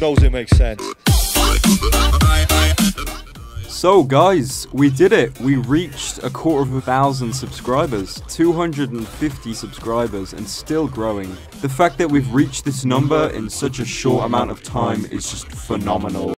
knows it makes sense. So, guys, we did it. We reached a quarter of a thousand subscribers, 250 subscribers, and still growing. The fact that we've reached this number in such a short amount of time is just phenomenal.